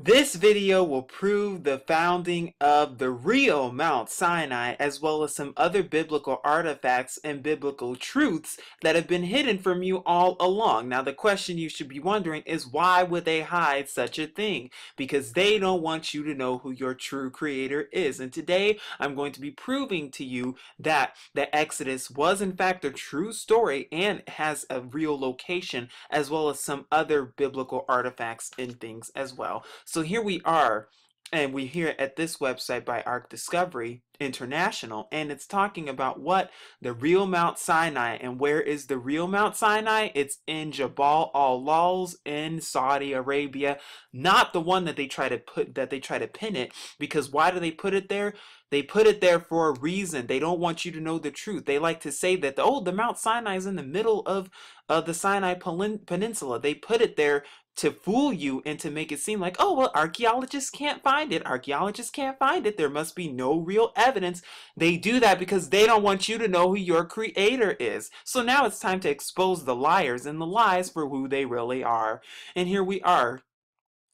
This video will prove the founding of the real Mount Sinai as well as some other biblical artifacts and biblical truths that have been hidden from you all along. Now the question you should be wondering is why would they hide such a thing? Because they don't want you to know who your true creator is. And today I'm going to be proving to you that the Exodus was in fact a true story and has a real location as well as some other biblical artifacts and things as well. So here we are, and we're here at this website by Ark Discovery International, and it's talking about what the real Mount Sinai and where is the real Mount Sinai? It's in Jabal al Lawz in Saudi Arabia, not the one that they try to put that they try to pin it. Because why do they put it there? They put it there for a reason. They don't want you to know the truth. They like to say that, oh, the Mount Sinai is in the middle of, of the Sinai Peninsula. They put it there to fool you and to make it seem like, oh, well, archaeologists can't find it. Archaeologists can't find it. There must be no real evidence. They do that because they don't want you to know who your creator is. So now it's time to expose the liars and the lies for who they really are. And here we are,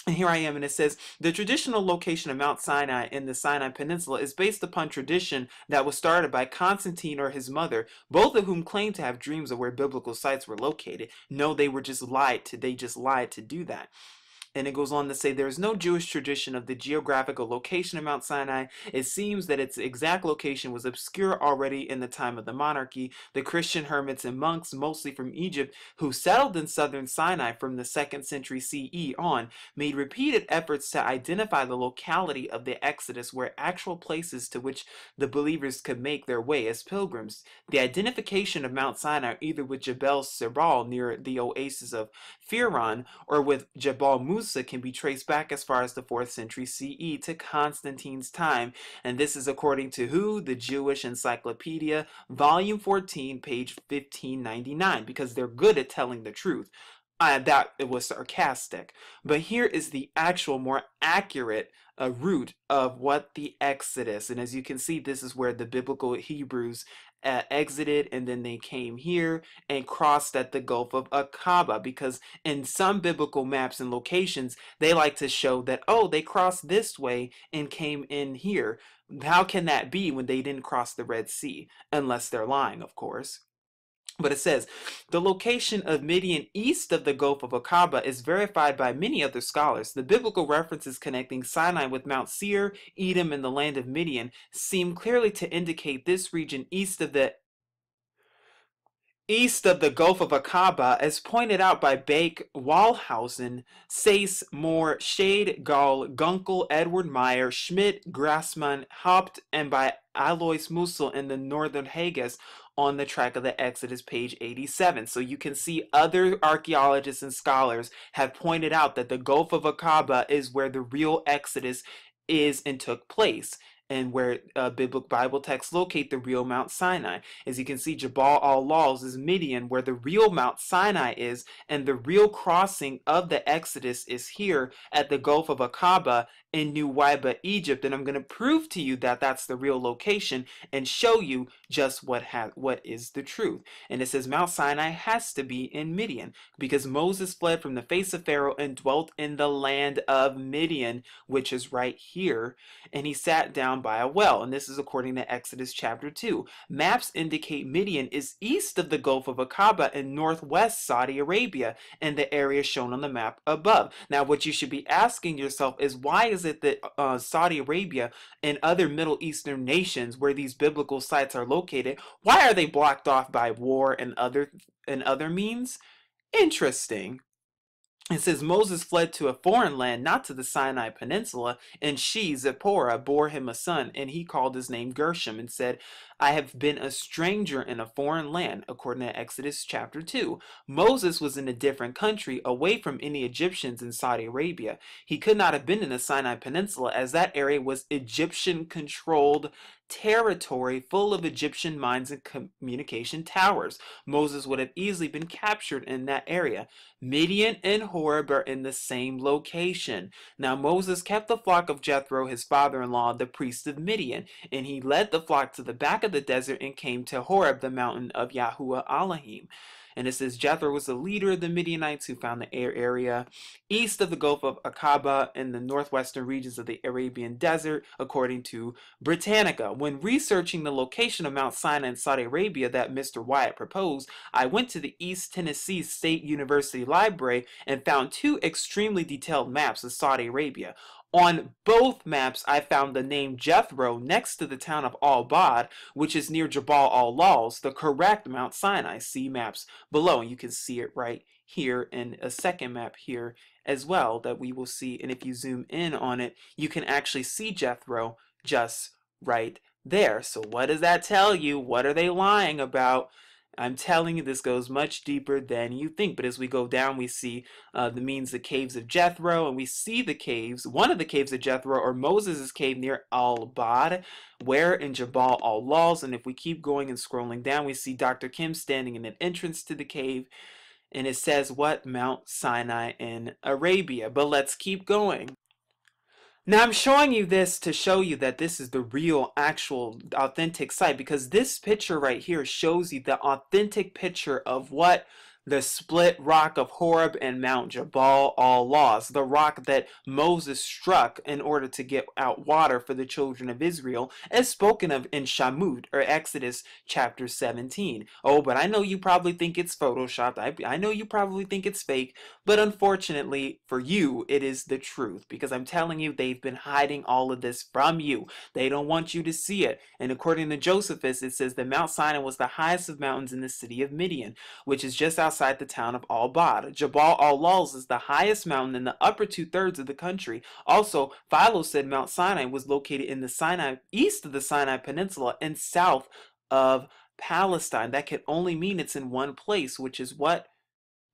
and here I am, and it says the traditional location of Mount Sinai in the Sinai Peninsula is based upon tradition that was started by Constantine or his mother, both of whom claim to have dreams of where biblical sites were located. No, they were just lied to. They just lied to do that. And it goes on to say there is no Jewish tradition of the geographical location of Mount Sinai. It seems that its exact location was obscure already in the time of the monarchy. The Christian hermits and monks, mostly from Egypt, who settled in southern Sinai from the 2nd century CE on, made repeated efforts to identify the locality of the Exodus where actual places to which the believers could make their way as pilgrims. The identification of Mount Sinai either with Jebel Serbal near the oasis of Feiran or with Jebel Musa Can be traced back as far as the 4th century CE to Constantine's time, and this is according to who? The Jewish Encyclopedia, volume 14, page 1599, because they're good at telling the truth. Uh, that it was sarcastic. But here is the actual, more accurate uh, root of what the Exodus, and as you can see, this is where the biblical Hebrews uh, exited and then they came here and crossed at the Gulf of Aqaba because in some biblical maps and locations they like to show that oh they crossed this way and came in here. How can that be when they didn't cross the Red Sea? Unless they're lying, of course. But it says, the location of Midian east of the Gulf of Aqaba is verified by many other scholars. The biblical references connecting Sinai with Mount Seir, Edom, and the land of Midian seem clearly to indicate this region east of the east of the Gulf of Aqaba, as pointed out by Beke, Wellhausen, Sayce, Moore, Shade, Gall, Gunkel, Edward Meyer, Schmidt, Gressmann, Haupt, and by Alois Musil in the Northern Hegaz on the track of the Exodus, page 87. So you can see other archaeologists and scholars have pointed out that the Gulf of Aqaba is where the real Exodus is and took place and where uh, biblical Bible texts locate the real Mount Sinai. As you can see, Jabal al Lawz is Midian, where the real Mount Sinai is, and the real crossing of the Exodus is here at the Gulf of Aqaba in Nuweiba, Egypt, and I'm going to prove to you that that's the real location and show you just what ha- what is the truth. And it says Mount Sinai has to be in Midian because Moses fled from the face of Pharaoh and dwelt in the land of Midian, which is right here, and he sat down by a well. And this is according to Exodus chapter 2. Maps indicate Midian is east of the Gulf of Aqaba in northwest Saudi Arabia, in the area shown on the map above. Now, what you should be asking yourself is why is it that uh, Saudi Arabia and other Middle Eastern nations where these biblical sites are located, why are they blocked off by war and other and other means? Interesting. It says Moses fled to a foreign land, not to the Sinai Peninsula, and she, Zipporah, bore him a son, and he called his name Gershom, and said, I have been a stranger in a foreign land, according to Exodus chapter 2. Moses was in a different country, away from any Egyptians in Saudi Arabia. He could not have been in the Sinai Peninsula, as that area was Egyptian controlled territory full of Egyptian mines and communication towers. Moses would have easily been captured in that area. Midian and Horeb are in the same location. Now Moses kept the flock of Jethro, his father-in-law, the priest of Midian, and he led the flock to the back of the desert and came to Horeb, the mountain of Yahuwah Elohim. And it says Jethro was the leader of the Midianites who found the air area east of the Gulf of Aqaba in the northwestern regions of the Arabian Desert, according to Britannica. When researching the location of Mount Sinai in Saudi Arabia that Mr. Wyatt proposed, I went to the East Tennessee State University Library and found two extremely detailed maps of Saudi Arabia. On both maps, I found the name Jethro next to the town of Al Bad, which is near Jabal al Lawz, the correct Mount Sinai. See maps below, and you can see it right here in a second map here as well that we will see. And if you zoom in on it, you can actually see Jethro just right there. So what does that tell you? What are they lying about? I'm telling you, this goes much deeper than you think. But as we go down, we see uh, the means the caves of Jethro, and we see the caves, one of the caves of Jethro, or Moses' cave near Al Bad, where in Jabal al Lawz. And if we keep going and scrolling down, we see Dr. Kim standing in an entrance to the cave. And it says what? Mount Sinai in Arabia. But let's keep going. Now I'm showing you this to show you that this is the real, actual, authentic site because this picture right here shows you the authentic picture of what the split rock of Horeb and Mount Jabal al Lawz. the rock that Moses struck in order to get out water for the children of Israel, as spoken of in Shamut or Exodus chapter 17. Oh, but I know you probably think it's photoshopped. I, I know you probably think it's fake, but unfortunately for you, it is the truth because I'm telling you, they've been hiding all of this from you. They don't want you to see it. And according to Josephus, it says that Mount Sinai was the highest of mountains in the city of Midian, which is just outside outside the town of Al Bad. Jabal al Lawz is the highest mountain in the upper two thirds of the country. Also, Philo said Mount Sinai was located in the Sinai, east of the Sinai Peninsula and south of Palestine. That can only mean it's in one place, which is what?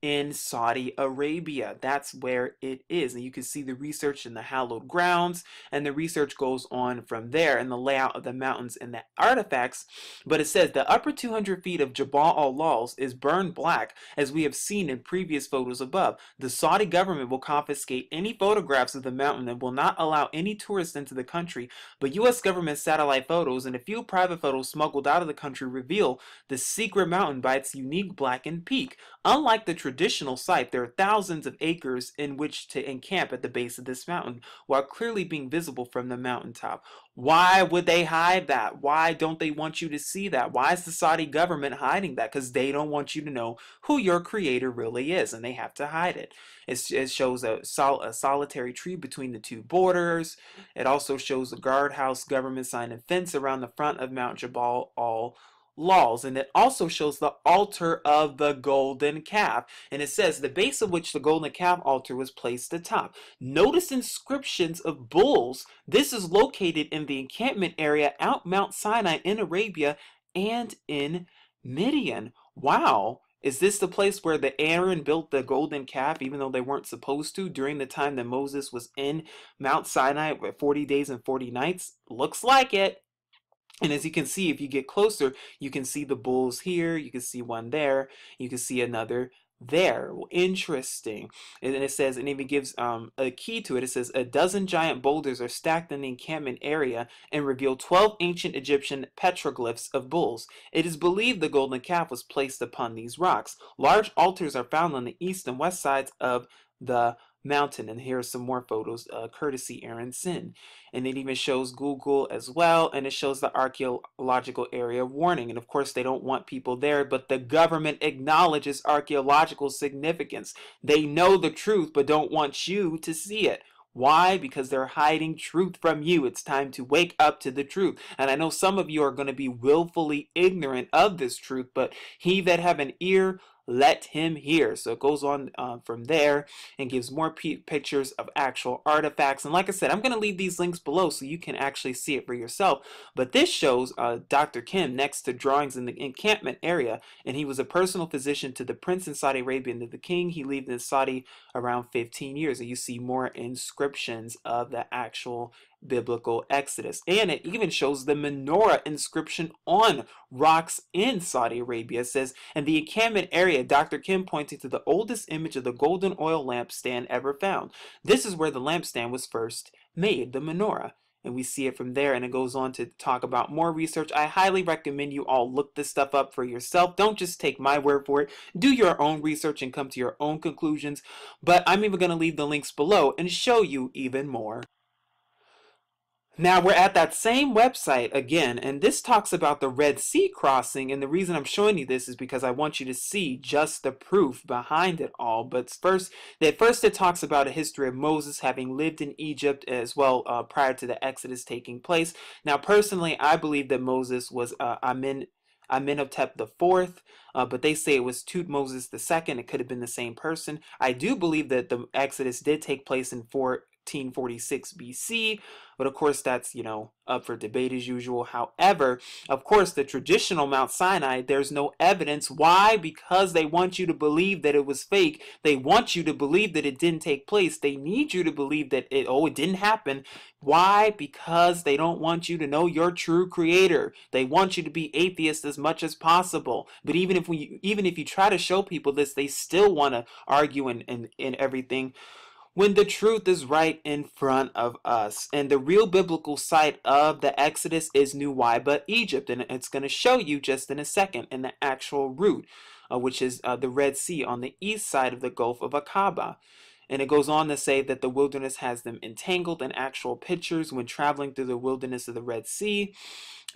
In Saudi Arabia. That's where it is. And you can see the research in the hallowed grounds, and the research goes on from there and the layout of the mountains and the artifacts. But it says the upper 200 feet of Jabal al Lawz is burned black, as we have seen in previous photos above. The Saudi government will confiscate any photographs of the mountain and will not allow any tourists into the country. But U.S. government satellite photos and a few private photos smuggled out of the country reveal the secret mountain by its unique blackened peak. Unlike the traditional site, there are thousands of acres in which to encamp at the base of this mountain, while clearly being visible from the mountaintop. Why would they hide that? Why don't they want you to see that? Why is the Saudi government hiding that? Because they don't want you to know who your creator really is, and they have to hide it. It shows a, sol a solitary tree between the two borders. It also shows a guardhouse government sign and fence around the front of Mount Jabal al Lawz and it also shows the altar of the golden calf. And it says the base of which the golden calf altar was placed atop. Notice inscriptions of bulls. This is located in the encampment area out mount sinai in arabia and in midian. Wow. Is this the place where the Aaron built the golden calf, even though they weren't supposed to, during the time that Moses was in Mount Sinai for 40 days and 40 nights? Looks like it. And as you can see, if you get closer, you can see the bulls here, you can see one there, you can see another there. Interesting. And then it says, and even gives um, a key to it. It says, a dozen giant boulders are stacked in the encampment area and reveal 12 ancient Egyptian petroglyphs of bulls. It is believed the golden calf was placed upon these rocks. Large altars are found on the east and west sides of the mountain. And here are some more photos, uh, courtesy Aaron Sin. And it even shows Google as well, and it shows the archaeological area of warning. And of course, they don't want people there, but the government acknowledges archaeological significance. They know the truth, but don't want you to see it. Why? Because they're hiding truth from you. It's time to wake up to the truth. And I know some of you are going to be willfully ignorant of this truth, but he that have an ear, let him hear. So it goes on uh, from there and gives more pictures of actual artifacts. And like I said, I'm going to leave these links below so you can actually see it for yourself. But this shows uh, Dr. Kim next to drawings in the encampment area. And he was a personal physician to the prince in Saudi Arabia and to the king. He lived in Saudi around 15 years. And you see more inscriptions of the actual biblical Exodus. And it even shows the menorah inscription on rocks in Saudi Arabia. It says, in the encampment area, Dr. Kim pointed to the oldest image of the golden oil lampstand ever found. This is where the lampstand was first made, the menorah. and we see it from there and it goes on to talk about more research i highly recommend you all look this stuff up for yourself don't just take my word for it do your own research and come to your own conclusions but i'm even going to leave the links below and show you even more now we're at that same website again, and this talks about the Red Sea crossing. And the reason I'm showing you this is because I want you to see just the proof behind it all. But first, at first it talks about a history of Moses having lived in Egypt as well uh, prior to the Exodus taking place. Now, personally, I believe that Moses was uh, Amin. Amenhotep the fourth, uh, but they say it was Tutmosis the second. It could have been the same person. I do believe that the Exodus did take place in 1446 BC, but of course, that's, you know, up for debate as usual. However, of course, the traditional Mount Sinai, there's no evidence. Why? Because they want you to believe that it was fake. They want you to believe that it didn't take place. They need you to believe that it, oh, it didn't happen. Why? Because they don't want you to know your true creator. They want you to be atheist as much as possible. But even if we, even if you try to show people this, they still want to argue and, and, and everything when the truth is right in front of us. And the real biblical site of the Exodus is Nuweiba, Egypt. And it's going to show you just in a second in the actual route, uh, which is uh, the Red Sea on the east side of the Gulf of Aqaba. And it goes on to say that the wilderness has them entangled in actual pictures when traveling through the wilderness of the Red Sea.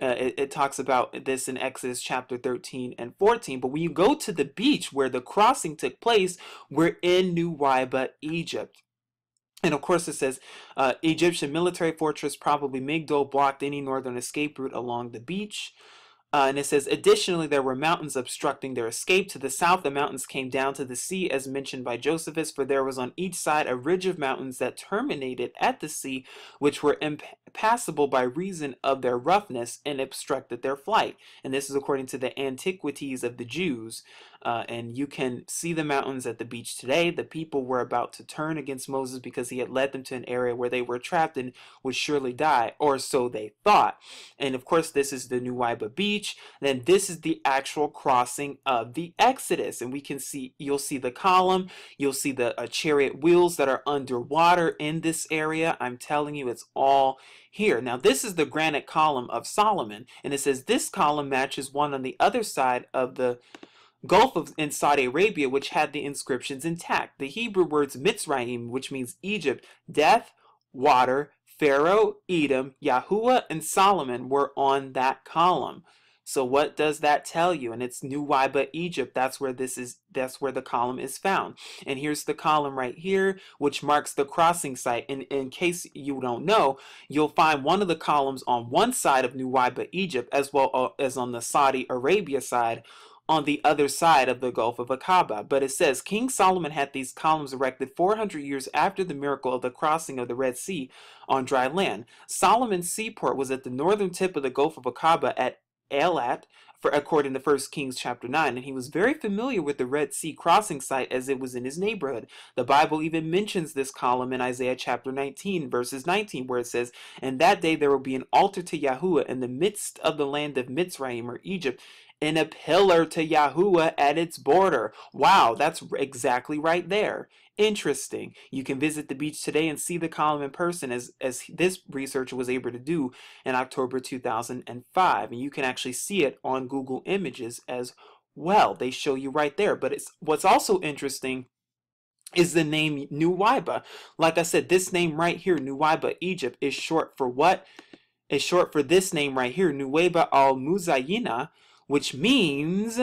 Uh, it, it, talks about this in Exodus chapter 13 and 14. But when you go to the beach where the crossing took place, we're in Nuweiba, Egypt. And of course, it says uh, Egyptian military fortress, probably Migdol, blocked any northern escape route along the beach. Uh, and it says, additionally, there were mountains obstructing their escape. To the south, the mountains came down to the sea, as mentioned by Josephus, for there was on each side a ridge of mountains that terminated at the sea, which were impassable by reason of their roughness and obstructed their flight. And this is according to the Antiquities of the Jews. Uh, and you can see the mountains at the beach today. The people were about to turn against Moses because he had led them to an area where they were trapped and would surely die, or so they thought. And of course, this is the Nuweiba beach. Then this is the actual crossing of the Exodus, and we can see you'll see the column, you'll see the uh, chariot wheels that are underwater in this area. I'm telling you, it's all here. Now, this is the granite column of Solomon, and it says this column matches one on the other side of the Gulf of in Saudi Arabia, which had the inscriptions intact. The Hebrew words Mitzrayim, which means Egypt, death, water, Pharaoh, Edom, Yahuwah, and Solomon were on that column. So what does that tell you? And it's Nuweiba, Egypt. That's where this is. That's where the column is found. And here's the column right here, which marks the crossing site. And in case you don't know, you'll find one of the columns on one side of Nuweiba, Egypt, as well uh, as on the Saudi Arabia side on the other side of the Gulf of Aqaba. But it says King Solomon had these columns erected 400 years after the miracle of the crossing of the Red Sea on dry land. Solomon's seaport was at the northern tip of the Gulf of Aqaba at Elat, for according to 1 Kings chapter 9, and he was very familiar with the Red Sea crossing site as it was in his neighborhood. The Bible even mentions this column in Isaiah chapter 19, verses 19, where it says, And that day there will be an altar to Yahuwah in the midst of the land of Mitzrayim or Egypt, and a pillar to Yahuwah at its border. Wow, that's exactly right there. Interesting. You can visit the beach today and see the column in person as, as this researcher was able to do in October 2005. And you can actually see it on Google Images as well. They show you right there. But it's what's also interesting is the name Nuweiba. Like I said, this name right here, Nuweiba, Egypt, is short for what? Is short for this name right here, Nuweiba al Muzayina, which means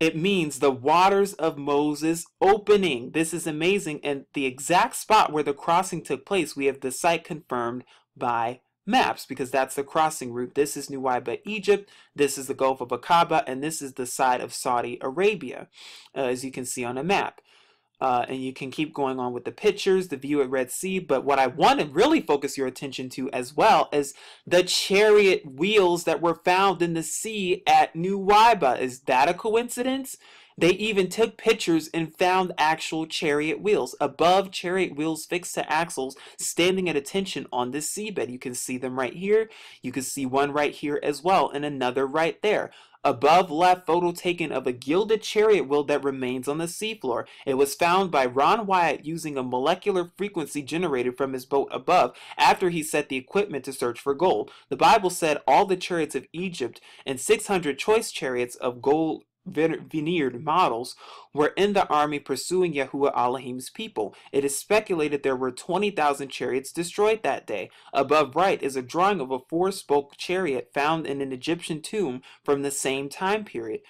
it means the waters of Moses opening. This is amazing. And the exact spot where the crossing took place, we have the site confirmed by maps because that's the crossing route. This is Nuweiba, Egypt. This is the Gulf of Aqaba, and this is the side of Saudi Arabia, uh, as you can see on a map. Uh, and you can keep going on with the pictures, the view at Red Sea. But what I want to really focus your attention to as well is the chariot wheels that were found in the sea at Nuweiba. Is that a coincidence? They even took pictures and found actual chariot wheels, above chariot wheels fixed to axles, standing at attention on this seabed. You can see them right here. You can see one right here as well, and another right there. Above left, photo taken of a gilded chariot wheel that remains on the seafloor. It was found by Ron Wyatt using a molecular frequency generated from his boat above after he set the equipment to search for gold. The Bible said all the chariots of Egypt and 600 choice chariots of gold veneered models were in the army pursuing Yahuwah Elohim's people. It is speculated there were 20,000 chariots destroyed that day. Above right is a drawing of a four-spoke chariot found in an Egyptian tomb from the same time period.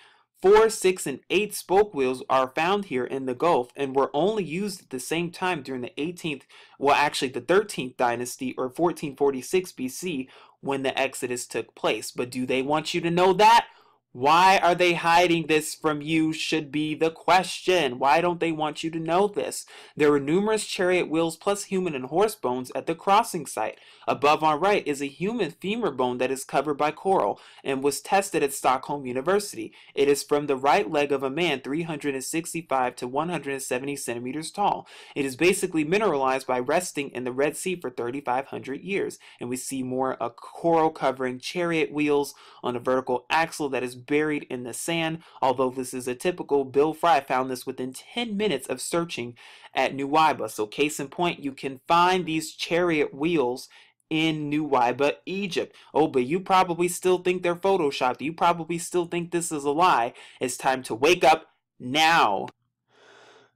Four, six, and eight spoke wheels are found here in the Gulf and were only used at the same time during the 18th, well, actually the 13th dynasty or 1446 BC when the Exodus took place. But do they want you to know that? Why are they hiding this from you should be the question. Why don't they want you to know this? There were numerous chariot wheels plus human and horse bones at the crossing site. Above on right is a human femur bone that is covered by coral and was tested at Stockholm University. It is from the right leg of a man 365 to 170 centimeters tall. It is basically mineralized by resting in the Red Sea for 3,500 years. And we see more a coral covering chariot wheels on a vertical axle that is buried in the sand. Although this is a typical, Bill Fry found this within 10 minutes of searching at Nuweiba. So case in point, you can find these chariot wheels in Nuweiba, Egypt. Oh, but you probably still think they're photoshopped. You probably still think this is a lie. It's time to wake up now.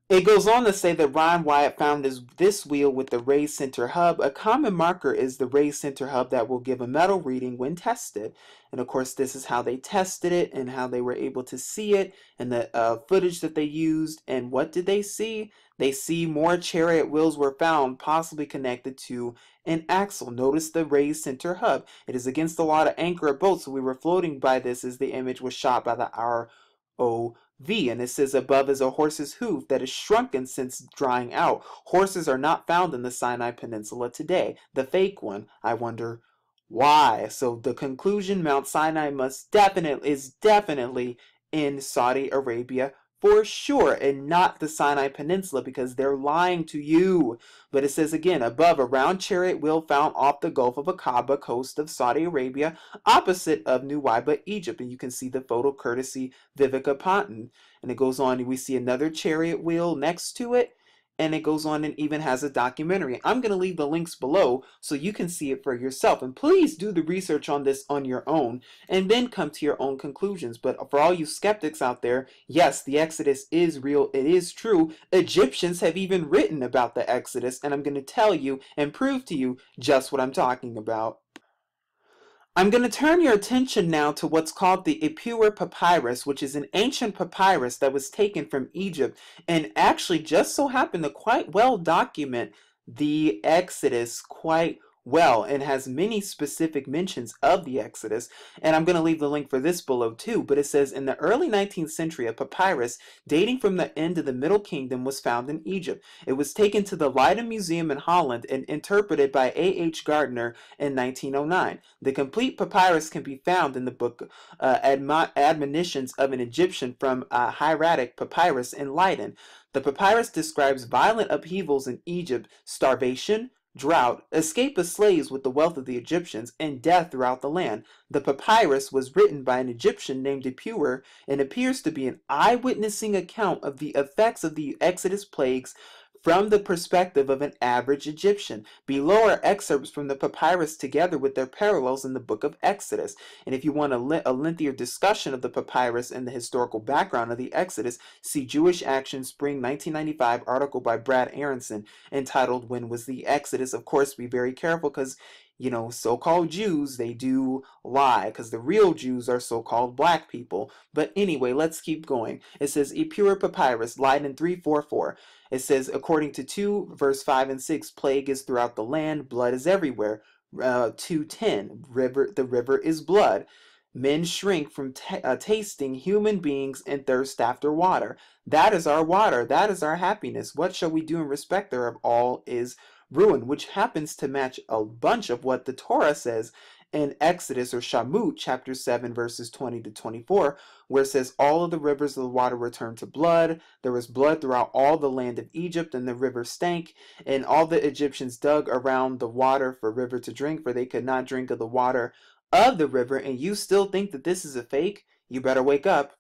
It goes on to say that Ron Wyatt found this, this wheel with the raised center hub. A common marker is the raised center hub that will give a metal reading when tested. And of course, this is how they tested it and how they were able to see it and the uh, footage that they used. And what did they see? They see more chariot wheels were found, possibly connected to an axle. Notice the raised center hub. It is against the law to anchor a boat, so we were floating by this as the image was shot by the ROV. V, and it says above is a horse's hoof that is shrunken since drying out. Horses are not found in the Sinai Peninsula today. The fake one, I wonder why. So the conclusion, Mount Sinai must definitely is definitely in Saudi Arabia for sure, and not the Sinai Peninsula because they're lying to you. But it says again, above, a round chariot wheel found off the Gulf of Aqaba coast of Saudi Arabia, opposite of Nuweiba, Egypt. And you can see the photo courtesy Viveka Ponten. And it goes on, and we see another chariot wheel next to it and it goes on and even has a documentary. I'm going to leave the links below so you can see it for yourself. And please do the research on this on your own and then come to your own conclusions. But for all you skeptics out there, yes, the Exodus is real. It is true. Egyptians have even written about the Exodus, and I'm going to tell you and prove to you just what I'm talking about. I'm going to turn your attention now to what's called the Ipuwer Papyrus, which is an ancient papyrus that was taken from Egypt and actually just so happened to quite well document the Exodus quite well and has many specific mentions of the Exodus. And I'm going to leave the link for this below too. But it says in the early 19th century, a papyrus dating from the end of the Middle Kingdom was found in Egypt. It was taken to the Leiden Museum in Holland and interpreted by A.H. Gardiner in 1909. The complete papyrus can be found in the book uh, Admo Admonitions of an Egyptian from a Hieratic Papyrus in Leiden. The papyrus describes violent upheavals in Egypt, starvation, drought, escape of slaves with the wealth of the Egyptians, and death throughout the land. The papyrus was written by an Egyptian named Ipuwer and appears to be an eyewitnessing account of the effects of the Exodus plagues from the perspective of an average Egyptian. Below are excerpts from the papyrus together with their parallels in the book of Exodus. And if you want a, a lengthier discussion of the papyrus and the historical background of the Exodus, see Jewish Action Spring 1995 article by Brad Aronson entitled When Was the Exodus? Of course, be very careful because you know, so-called Jews, they do lie because the real Jews are so-called black people. But anyway, let's keep going. It says, Ipuwer Papyrus, Leiden 344. It says, according to 2, verse 5 and 6, plague is throughout the land, blood is everywhere. Uh, 210, river, the river is blood. Men shrink from uh, tasting human beings and thirst after water. That is our water. That is our happiness. What shall we do in respect thereof? All is ruin, which happens to match a bunch of what the Torah says in Exodus or Shamut chapter 7 verses 20 to 24 where it says all of the rivers of the water returned to blood. There was blood throughout all the land of Egypt and the river stank and all the Egyptians dug around the water for river to drink for they could not drink of the water of the river. And you still think that this is a fake? You better wake up.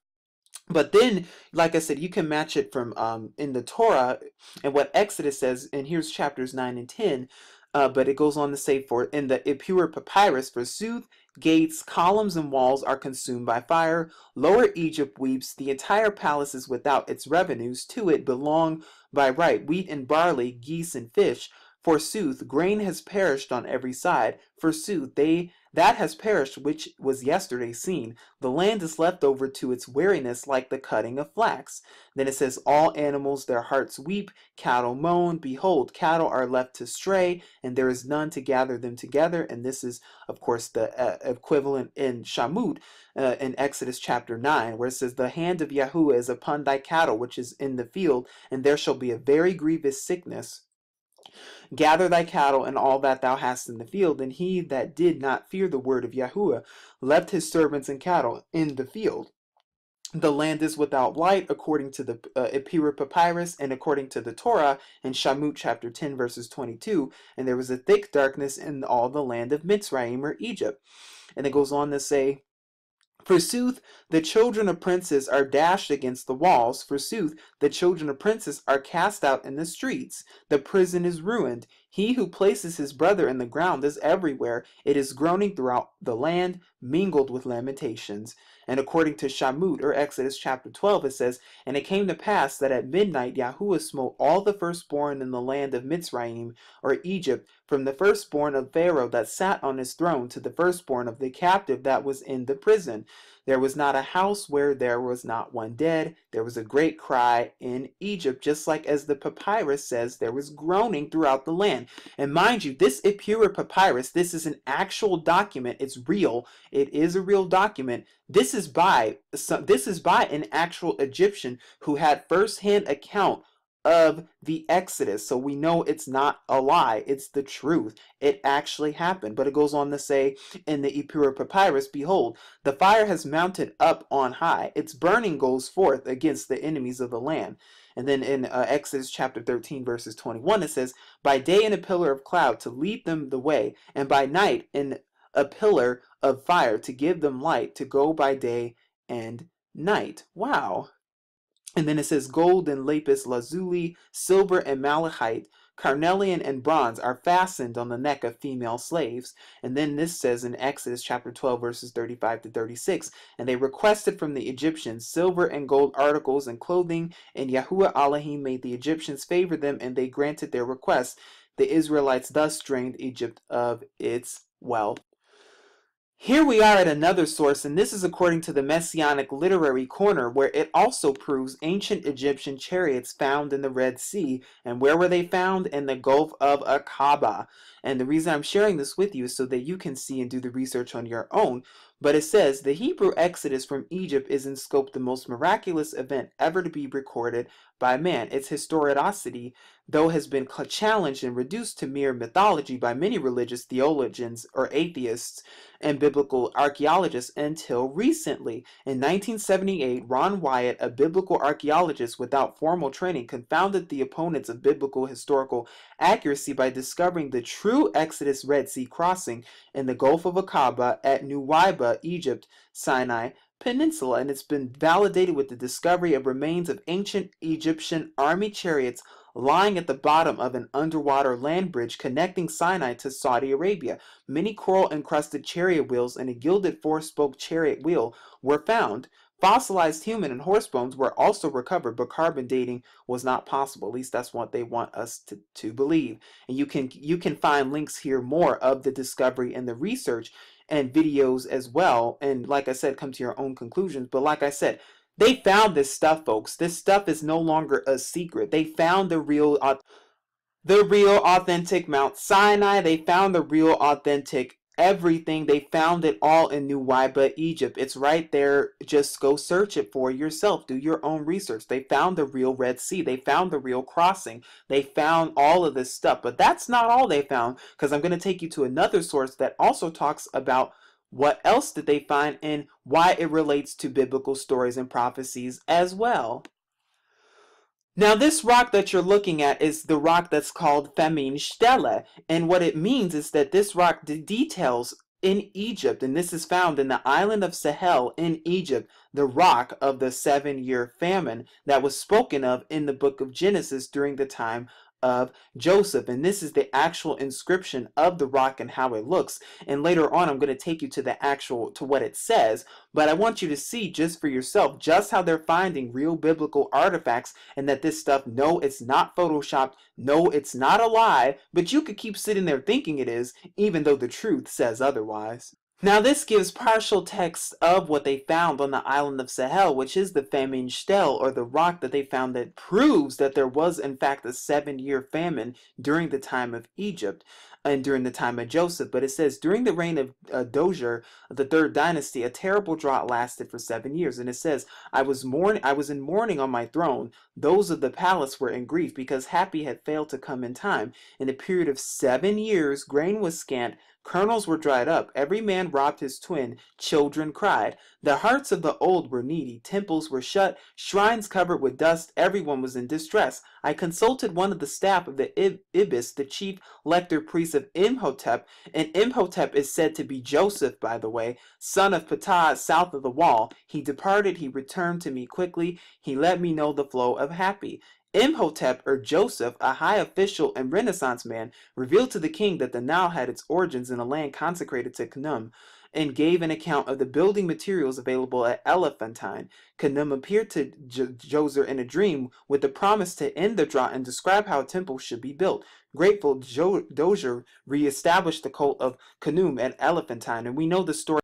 But then, like I said, you can match it from um, in the Torah and what Exodus says, and here's chapters 9 and 10. Uh, but it goes on to say, for in the Ipuwer papyrus, forsooth, gates, columns, and walls are consumed by fire. Lower Egypt weeps, the entire palace is without its revenues. To it belong by right wheat and barley, geese and fish. Forsooth, grain has perished on every side. Forsooth, they that has perished which was yesterday seen. The land is left over to its weariness like the cutting of flax. Then it says, All animals their hearts weep, cattle moan. Behold, cattle are left to stray, and there is none to gather them together. And this is, of course, the uh, equivalent in Shamut uh, in Exodus chapter 9, where it says, The hand of Yahuwah is upon thy cattle which is in the field, and there shall be a very grievous sickness Gather thy cattle and all that thou hast in the field. And he that did not fear the word of Yahuwah left his servants and cattle in the field. The land is without light, according to the uh, Ipuwer Papyrus and according to the Torah in Shamut chapter 10, verses 22. And there was a thick darkness in all the land of Mitzrayim or Egypt. And it goes on to say, Forsooth, the children of princes are dashed against the walls. Forsooth, the children of princes are cast out in the streets. The prison is ruined. He who places his brother in the ground is everywhere. It is groaning throughout the land, mingled with lamentations. And according to Shamut, or Exodus chapter 12, it says, And it came to pass that at midnight Yahuwah smote all the firstborn in the land of Mitzrayim, or Egypt, from the firstborn of Pharaoh that sat on his throne to the firstborn of the captive that was in the prison. There was not a house where there was not one dead. There was a great cry in Egypt, just like as the papyrus says, there was groaning throughout the land. And mind you, this Ipuwer papyrus, this is an actual document. It's real. It is a real document. This is by this is by an actual Egyptian who had firsthand account of the Exodus. So we know it's not a lie, it's the truth. It actually happened. But it goes on to say in the Ipuwer Papyrus, Behold, the fire has mounted up on high, its burning goes forth against the enemies of the land. And then in uh, Exodus chapter 13, verses 21, it says, By day in a pillar of cloud to lead them the way, and by night in a pillar of fire to give them light to go by day and night. Wow. And then it says gold and lapis lazuli, silver and malachite, carnelian and bronze are fastened on the neck of female slaves. And then this says in Exodus chapter 12, verses 35 to 36, and they requested from the Egyptians silver and gold articles and clothing, and Yahuwah Elohim made the Egyptians favor them, and they granted their request. The Israelites thus drained Egypt of its wealth. Here we are at another source, and this is according to the Messianic Literary Corner, where it also proves ancient Egyptian chariots found in the Red Sea. And where were they found? In the Gulf of Aqaba. And the reason I'm sharing this with you is so that you can see and do the research on your own. But it says the Hebrew exodus from Egypt is in scope the most miraculous event ever to be recorded by man. Its historicity, though has been challenged and reduced to mere mythology by many religious theologians or atheists and biblical archaeologists until recently. In 1978, Ron Wyatt, a biblical archaeologist without formal training, confounded the opponents of biblical historical accuracy by discovering the true Exodus Red Sea crossing in the Gulf of Aqaba at Nuweiba, Egypt, Sinai Peninsula, and it's been validated with the discovery of remains of ancient Egyptian army chariots lying at the bottom of an underwater land bridge connecting Sinai to Saudi Arabia. Many coral encrusted chariot wheels and a gilded four spoke chariot wheel were found. Fossilized human and horse bones were also recovered, but carbon dating was not possible. At least that's what they want us to, to believe. And you can you can find links here more of the discovery and the research and videos as well. And like I said, come to your own conclusions. But like I said, they found this stuff, folks. This stuff is no longer a secret. They found the real the real authentic Mount Sinai. They found the real authentic everything. They found it all in New Nuweiba, Egypt. It's right there. Just go search it for yourself. Do your own research. They found the real Red Sea. They found the real crossing. They found all of this stuff. But that's not all they found because I'm going to take you to another source that also talks about what else did they find and why it relates to biblical stories and prophecies as well. Now, this rock that you're looking at is the rock that's called Famine Stele. And what it means is that this rock details in Egypt, and this is found in the island of Sehel in Egypt, the rock of the seven year famine that was spoken of in the book of Genesis during the time of Joseph. And this is the actual inscription of the rock and how it looks. And later on, I'm going to take you to the actual, to what it says. But I want you to see just for yourself just how they're finding real biblical artifacts and that this stuff, no, it's not photoshopped. No, it's not a lie. But you could keep sitting there thinking it is, even though the truth says otherwise. Now this gives partial text of what they found on the island of Sehel, which is the famine stele, or the rock that they found that proves that there was in fact a seven-year famine during the time of Egypt and during the time of Joseph. But it says, during the reign of uh, Djoser, the third dynasty, a terrible drought lasted for seven years. And it says, I was mourning, I was in mourning on my throne. Those of the palace were in grief because Hapi had failed to come in time. In a period of seven years, grain was scant, Kernels were dried up, every man robbed his twin, children cried. The hearts of the old were needy, temples were shut, shrines covered with dust, everyone was in distress. I consulted one of the staff of the Ibis, the chief lector priest of Imhotep, and Imhotep is said to be Joseph, by the way, son of Ptah, south of the wall. He departed, he returned to me quickly, he let me know the flow of Hapi. Imhotep, or Joseph, a high official and Renaissance man, revealed to the king that the Nile had its origins in a land consecrated to Khnum, and gave an account of the building materials available at Elephantine. Khnum appeared to Djoser in a dream with the promise to end the drought and describe how a temple should be built. Grateful, jo Djoser reestablished the cult of Khnum at Elephantine, and we know the story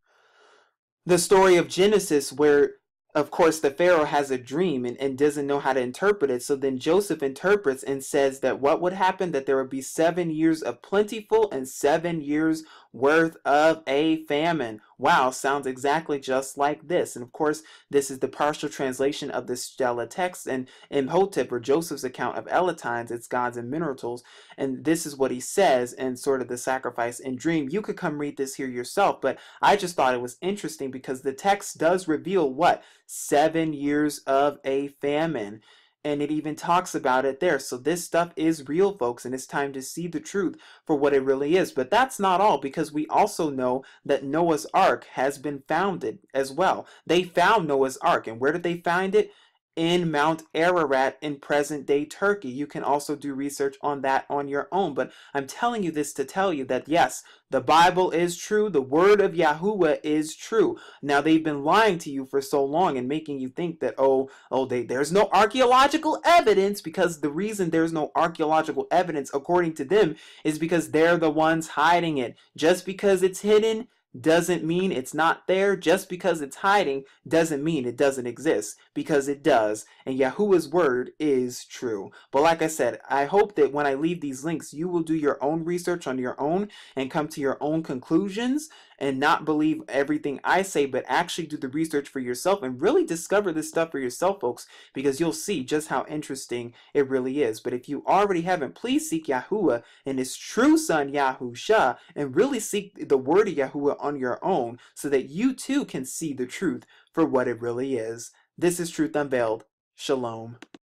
the story of Genesis where of course, the Pharaoh has a dream and, and doesn't know how to interpret it. So then Joseph interprets and says that what would happen? That there would be seven years of plentiful and seven years worth of a famine. Wow, sounds exactly just like this. And of course, this is the partial translation of the stela text and in Imhotep or Joseph's account of Elatines, its gods and minerals. And this is what he says in sort of the sacrifice and dream. You could come read this here yourself, but I just thought it was interesting because the text does reveal what? Seven years of a famine and it even talks about it there. So this stuff is real, folks, and it's time to see the truth for what it really is. But that's not all, because we also know that Noah's Ark has been founded as well. They found Noah's Ark, and where did they find it? In Mount Ararat in present day Turkey. You can also do research on that on your own. But I'm telling you this to tell you that yes, the Bible is true. The word of Yahuwah is true. Now they've been lying to you for so long and making you think that oh, oh, they, there's no archaeological evidence because the reason there's no archaeological evidence according to them is because they're the ones hiding it. Just because it's hidden doesn't mean it's not there. Just because it's hiding doesn't mean it doesn't exist, because it does, and Yahuwah's word is true. But like I said, I hope that when I leave these links, you will do your own research on your own and come to your own conclusions and not believe everything I say, but actually do the research for yourself and really discover this stuff for yourself, folks, because you'll see just how interesting it really is. But if you already haven't, please seek Yahuwah and his true son, Yahusha, and really seek the word of Yahuwah on your own so that you too can see the truth for what it really is. This is Truth Unveiled. Shalom.